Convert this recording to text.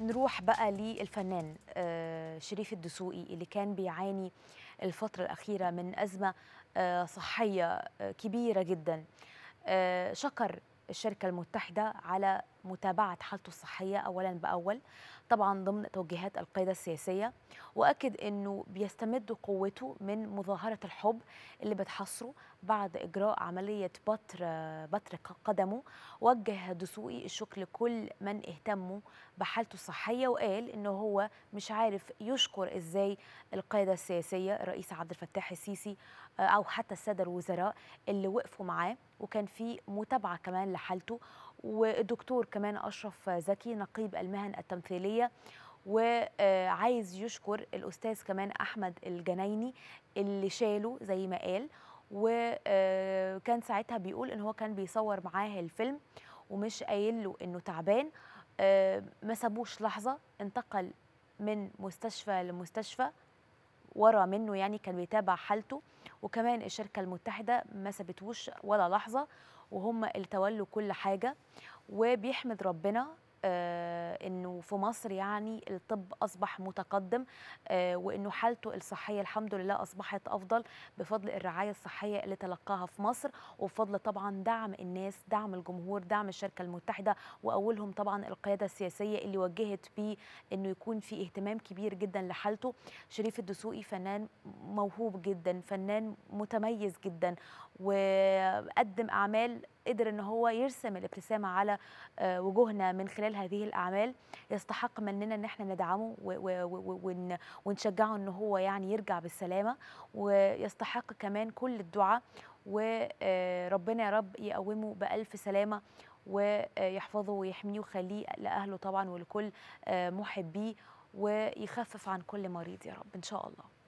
نروح بقى للفنان آه، شريف الدسوقي اللي كان بيعاني الفترة الأخيرة من أزمة آه، صحية آه، كبيرة جدا. شكر الشركة المتحدة على متابعة حالته الصحية أولا بأول طبعا ضمن توجيهات القيادة السياسية وأكد أنه بيستمد قوته من مظاهرة الحب اللي بتحصره بعد إجراء عملية بطر بطر قدمه وجه دسوقي الشكر لكل من اهتموا بحالته الصحية وقال أنه هو مش عارف يشكر إزاي القيادة السياسية الرئيس عبد الفتاح السيسي أو حتى السادة الوزراء اللي وقفوا معاه وكان في متابعة كمان لحالته والدكتور كمان أشرف زكي نقيب المهن التمثيلية. وعايز يشكر الأستاذ كمان أحمد الجنايني اللي شاله زي ما قال. وكان ساعتها بيقول إن هو كان بيصور معاه الفيلم ومش قايل له إنه تعبان. ما سابوش لحظة انتقل من مستشفى لمستشفى ورا منه يعني كان بيتابع حالته. وكمان الشركة المتحدة ما سابتهوش ولا لحظة. وهم اللي تولوا كل حاجة وبيحمد ربنا إنه في مصر يعني الطب أصبح متقدم آه وإنه حالته الصحية الحمد لله أصبحت أفضل بفضل الرعاية الصحية اللي تلقاها في مصر وبفضل طبعا دعم الناس دعم الجمهور دعم الشركة المتحدة وأولهم طبعا القيادة السياسية اللي وجهت بيه إنه يكون في اهتمام كبير جدا لحالته. شريف الدسوقي فنان موهوب جدا فنان متميز جدا وقدم أعمال قدر إن هو يرسم الابتسامة على وجوهنا من خلال هذه الأعمال. يستحق مننا إن إحنا ندعمه ونشجعه إن هو يعني يرجع بالسلامة. ويستحق كمان كل الدعاء. وربنا يا رب يقومه بألف سلامة. ويحفظه ويحميه ويخليه لأهله طبعا ولكل محبيه. ويخفف عن كل مريض يا رب إن شاء الله.